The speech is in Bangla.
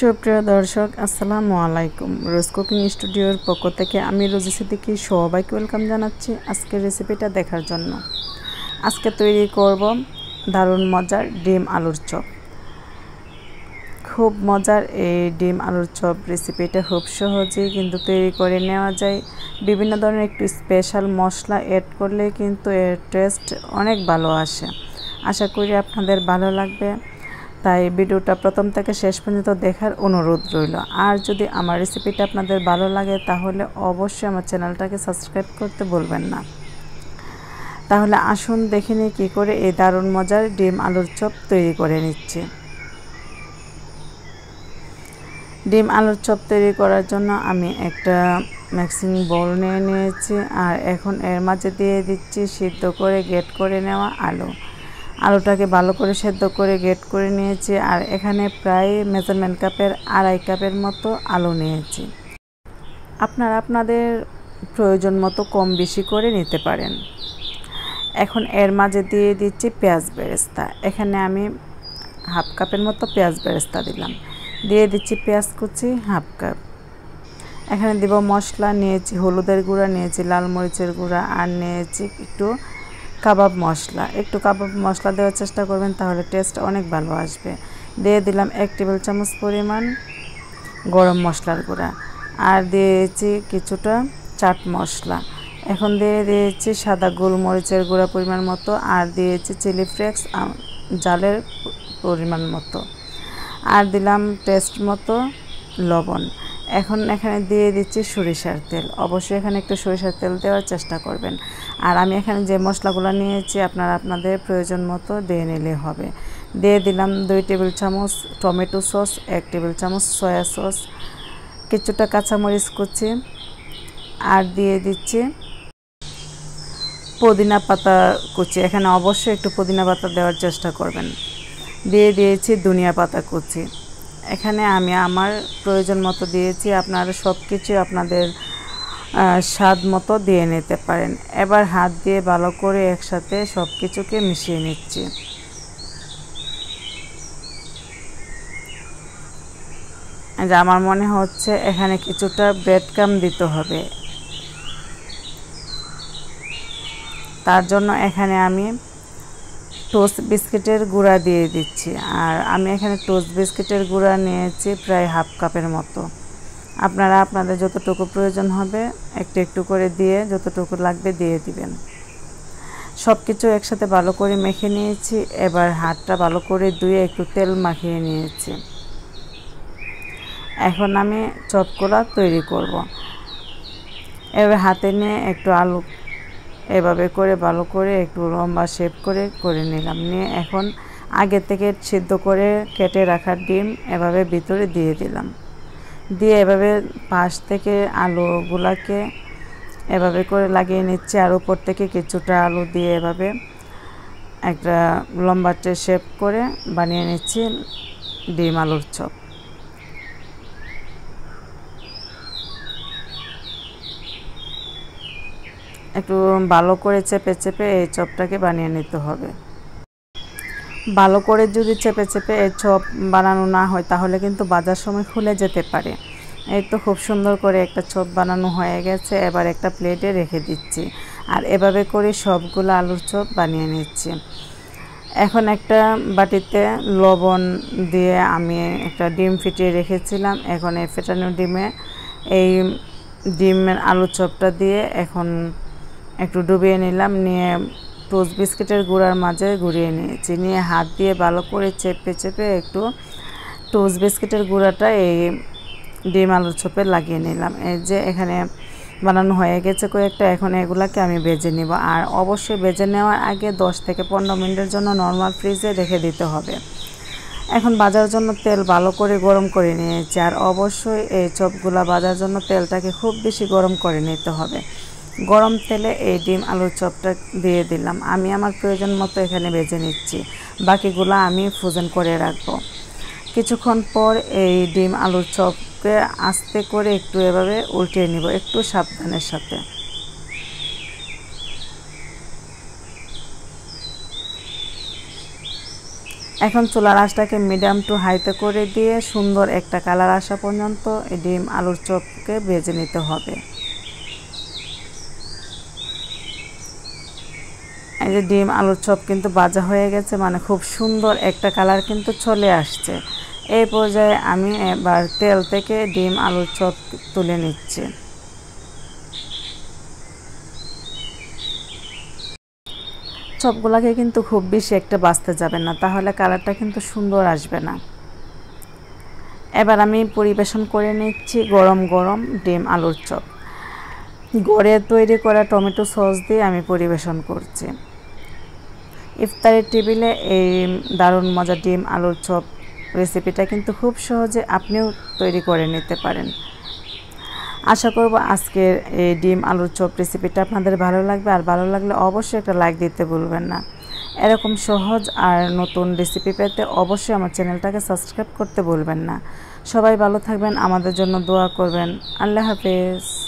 সুপ্রিয় দর্শক, আসসালামু আলাইকুম। রোজ কুকিং স্টুডিওর পক্ষ থেকে আমি রোজি সিদ্দিকি সবাইকে ওয়েলকাম জানাচ্ছি আজকের রেসিপিটা দেখার জন্য। আজকে তৈরি করব দারুণ মজার ডিম আলুর চপ। খুব মজার এই ডিম আলুর চপ রেসিপিটা খুব সহজেই কিন্তু তৈরি করে নেওয়া যায়। বিভিন্ন ধরনের একটু স্পেশাল মশলা অ্যাড করলে কিন্তু এর টেস্ট অনেক ভালো আসে। আশা করি আপনাদের ভালো লাগবে। তাই ভিডিওটা প্রথম থেকে শেষ পর্যন্ত দেখার অনুরোধ রইল। আর যদি আমার রেসিপিটা আপনাদের ভালো লাগে, তাহলে অবশ্যই আমার চ্যানেলটাকে সাবস্ক্রাইব করতে বলবেন না। তাহলে আসুন দেখে নিই কী করে এই দারুণ মজার ডিম আলুর চপ তৈরি করে নিচ্ছি। ডিম আলুর চপ তৈরি করার জন্য আমি একটা মিক্সিং বোল নিয়ে নিয়েছি, আর এখন এর মাঝে দিয়ে দিচ্ছি সিদ্ধ করে গেট করে নেওয়া আলু। আলুটাকে ভালো করে সেদ্ধ করে গেট করে নিয়েছি আর এখানে প্রায় মেজারমেন্ট কাপের আড়াই কাপের মতো আলু নিয়েছি। আপনারা আপনাদের প্রয়োজন মতো কম বেশি করে নিতে পারেন। এখন এর মাঝে দিয়ে দিচ্ছি পেঁয়াজ বেরেস্তা। এখানে আমি হাফ কাপের মতো পেঁয়াজ বেরেস্তা দিলাম। দিয়ে দিচ্ছি পেঁয়াজ কুচি হাফ কাপ। এখানে দিব মশলা, নিয়েছি হলুদের গুঁড়া, নিয়েছি লাল মরিচের গুঁড়া আর নিয়েছি একটু কাবাব মশলা। একটু কাবাব মশলা দেওয়ার চেষ্টা করবেন, তাহলে টেস্ট অনেক ভালো আসবে। দিয়ে দিলাম এক টেবিল চামচ পরিমাণ গরম মশলার গুঁড়া। আর দিয়েছি কিছুটা চাট মশলা। এখন দিয়ে দিয়েছি সাদা গোলমরিচের গুঁড়া পরিমাণ মতো, আর দিয়েছি চিলি ফ্লেক্স জালের পরিমাণ মতো। আর দিলাম টেস্ট মতো লবণ। এখন এখানে দিয়ে দিচ্ছি সরিষার তেল। অবশ্যই এখানে একটু সরিষার তেল দেওয়ার চেষ্টা করবেন। আর আমি এখানে যে মশলাগুলো নিয়েছি, আপনারা আপনাদের প্রয়োজন মতো দিয়ে নিলে হবে। দিয়ে দিলাম দুই টেবিল চামচ টমেটো সস, এক টেবিল চামচ সয়া সস, কিছুটা কাঁচামরিচ কুচি, আর দিয়ে দিচ্ছি পুদিনা পাতা কুচি। এখানে অবশ্যই একটু পুদিনা পাতা দেওয়ার চেষ্টা করবেন। দিয়ে দিয়েছি ধনিয়া পাতা কুচি। এখানে আমি আমার প্রয়োজন মতো দিয়েছি, আপনারা সব কিছু আপনাদের স্বাদ মতো দিয়ে নিতে পারেন। এবার হাত দিয়ে ভালো করে একসাথে সব কিছুকে মিশিয়ে নিচ্ছি। যে আমার মনে হচ্ছে এখানে কিছুটা ব্রেড কাম দিতে হবে। তার জন্য এখানে আমি টোস্ট বিস্কিটের গুঁড়া দিয়ে দিচ্ছি। আর আমি এখানে টোস্ট বিস্কিটের গুঁড়া নিয়েছি প্রায় হাফ কাপের মতো। আপনারা আপনাদের যতটুকু প্রয়োজন হবে, একটু একটু করে দিয়ে যতটুকু লাগবে দিয়ে দিবেন। সব কিছু একসাথে ভালো করে মেখে নিয়েছি। এবার হাতটা ভালো করে ধুয়ে একটু তেল মাখিয়ে নিয়েছি। এখন আমি চপগুলা তৈরি করব। এবার হাতে নিয়ে একটু আলু এভাবে করে ভালো করে একটু লম্বা শেপ করে করে নিলাম। নিয়ে এখন আগে থেকে সিদ্ধ করে কেটে রাখা ডিম এভাবে ভিতরে দিয়ে দিলাম। দিয়ে এভাবে পাশ থেকে আলুগুলাকে এভাবে করে লাগিয়ে নিচ্ছি আর উপর থেকে কিছুটা আলু দিয়ে এভাবে একটা লম্বাটে শেপ করে বানিয়ে নিচ্ছি ডিম আলুর চপ। একটু ভালো করে চেপে চেপে এই চপটাকে বানিয়ে নিতে হবে। ভালো করে যদি চেপে চেপে এই চপ বানানো না হয়, তাহলে কিন্তু বাজার সময় খুলে যেতে পারে। এই তো খুব সুন্দর করে একটা চপ বানানো হয়ে গেছে, এবার একটা প্লেটে রেখে দিচ্ছি। আর এভাবে করে সবগুলো আলুর চপ বানিয়ে নিচ্ছি। এখন একটা বাটিতে লবণ দিয়ে আমি একটা ডিম ফিটিয়ে রেখেছিলাম। এখন এই ফেটানো ডিমে, এই ডিমের আলু চপটা দিয়ে এখন একটু ডুবিয়ে নিলাম, নিয়ে টোস্ট বিস্কিটের গুঁড়ার মাঝে ঘুরিয়ে নিয়েছি। নিয়ে হাত দিয়ে ভালো করে চেপে চেপে একটু টোস্ট বিস্কিটের গুঁড়াটা এই ডিম আলুর চপে লাগিয়ে নিলাম। এই যে এখানে বানানো হয়ে গেছে কয়েকটা, এখন এগুলাকে আমি বেজে নিব। আর অবশ্যই বেজে নেওয়ার আগে 10 থেকে পনেরো মিনিটের জন্য নর্মাল ফ্রিজে রেখে দিতে হবে। এখন বাজার জন্য তেল ভালো করে গরম করে নিয়েছি। আর অবশ্যই এই চপগুলা বাজার জন্য তেলটাকে খুব বেশি গরম করে নিতে হবে। গরম তেলে এই ডিম আলুর চপটা দিয়ে দিলাম। আমি আমার প্রয়োজন মতো এখানে বেজে নিচ্ছি। বাকিগুলো আমি ফ্রোজেন করে রাখব। কিছুক্ষণ পর এই ডিম আলুর চপকে আস্তে করে একটু এভাবে উল্টিয়ে নিব, একটু সাবধানের সাথে। এখন চুলার আঁচটাকে মিডিয়াম টু হাইতে করে দিয়ে সুন্দর একটা কালার আসা পর্যন্ত এই ডিম আলুর চপকে ভেজে নিতে হবে। এই যে ডিম, আলুর চপ কিন্তু বাজা হয়ে গেছে মানে খুব সুন্দর একটা কালার কিন্তু চলে আসছে। এই পর্যায়ে আমি এবার তেল থেকে ডিম, আলুর চপ তুলে নিচ্ছি। চপগুলোকে কিন্তু খুব বেশি একটা বাঁচতে যাবে না, তাহলে কালারটা কিন্তু সুন্দর আসবে না। এবার আমি পরিবেশন করে নিচ্ছি গরম গরম ডিম, আলুর চপ। গড়ে তৈরি করা টমেটো সস দিয়ে আমি পরিবেশন করছি। ইফতারের টেবিলে এই দারুণ মজা ডিম, আলুর চপ রেসিপিটা কিন্তু খুব সহজে আপনিও তৈরি করে নিতে পারেন। আশা করব আজকের এই ডিম, আলুর চপ রেসিপিটা আপনাদের ভালো লাগবে। আর ভালো লাগলে অবশ্যই একটা লাইক দিতে ভুলবেন না। এরকম সহজ আর নতুন রেসিপি পেতে অবশ্যই আমার চ্যানেলটাকে সাবস্ক্রাইব করতে ভুলবেন না। সবাই ভালো থাকবেন, আমাদের জন্য দোয়া করবেন। আল্লাহ হাফেজ।